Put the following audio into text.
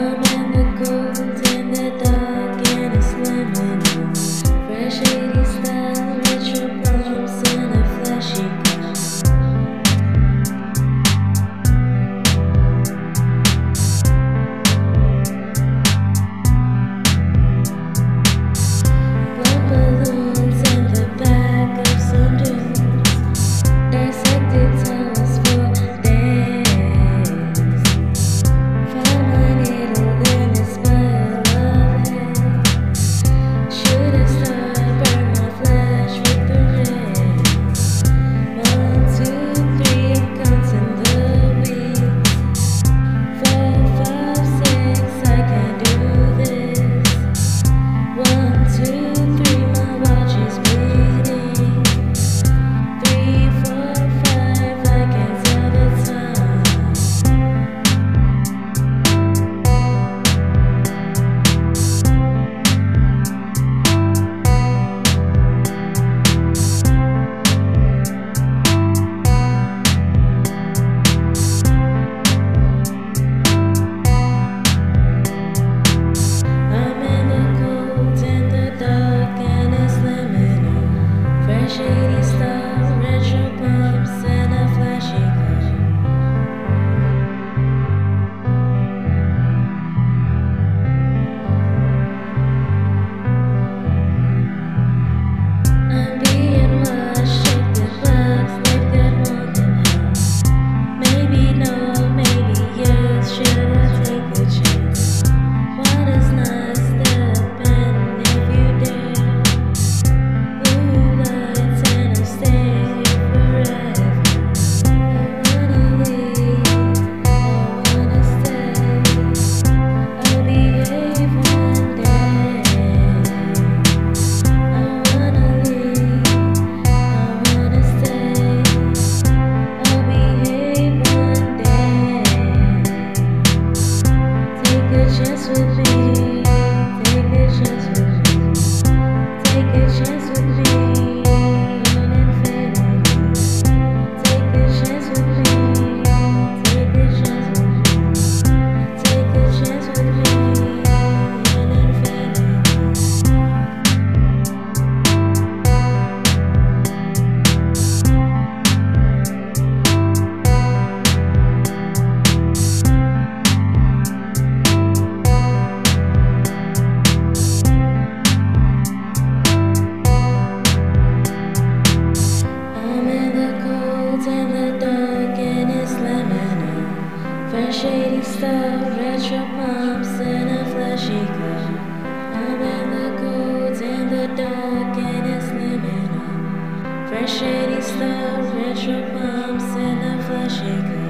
And the girls in the dark and it's swimming. shady stuff, retro pumps and a flashy glow. I'm in the cold and the dark and it's liminal. Fresh shady stuff, retro pumps and a flashy glow.